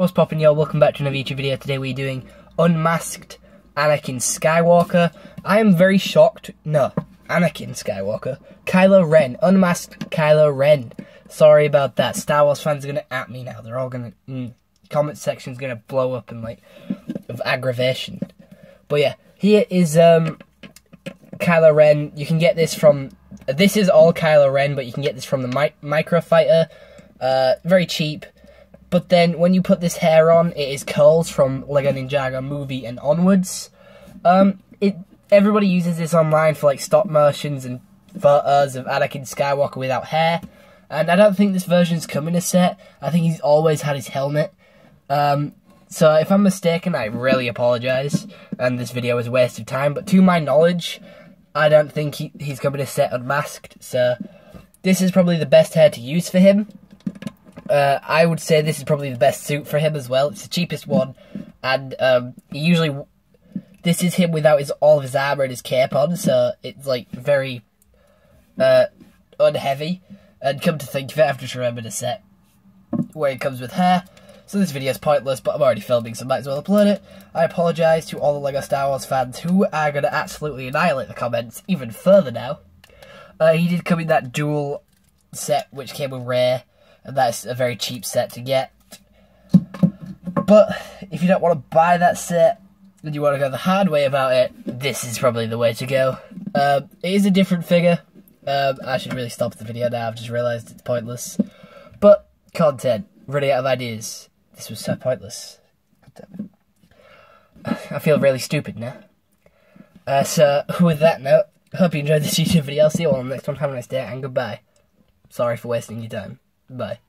What's poppin' y'all? Welcome back to another YouTube video. Today we're doing Unmasked Anakin Skywalker. I am very shocked. No, Anakin Skywalker. Kylo Ren. Unmasked Kylo Ren. Sorry about that. Star Wars fans are gonna at me now. They're all gonna... Mm, comment section's gonna blow up in like... Of aggravation. But yeah, here is um Kylo Ren. You can get this from... This is all Kylo Ren, but you can get this from the mi Micro Fighter. Uh, very cheap. But then when you put this hair on, it is curls from Lego Ninjago movie and onwards. Um, it everybody uses this online for like stop motions and photos of Anakin Skywalker without hair. And I don't think this version's come in a set. I think he's always had his helmet. Um, so if I'm mistaken, I really apologise. And this video is a waste of time. But to my knowledge, I don't think he, he's coming a set unmasked. So this is probably the best hair to use for him. Uh, I would say this is probably the best suit for him as well. It's the cheapest one, and um, usually this is him without his all of his armor and his cape on, so it's like very uh, unheavy. And come to think of it, I've just remembered a set where it comes with hair. So this video is pointless, but I'm already filming, so might as well upload it. I apologise to all the LEGO Star Wars fans who are going to absolutely annihilate the comments even further now. Uh, he did come in that dual set, which came with and that's a very cheap set to get. But if you don't want to buy that set and you want to go the hard way about it, this is probably the way to go. Um, it is a different figure. Um, I should really stop the video now. I've just realised it's pointless. But content, running out of ideas. This was so pointless. I feel really stupid now. Uh, so, with that note, hope you enjoyed this YouTube video. I'll see you all on the next one. Have a nice day and goodbye. Sorry for wasting your time. Bye.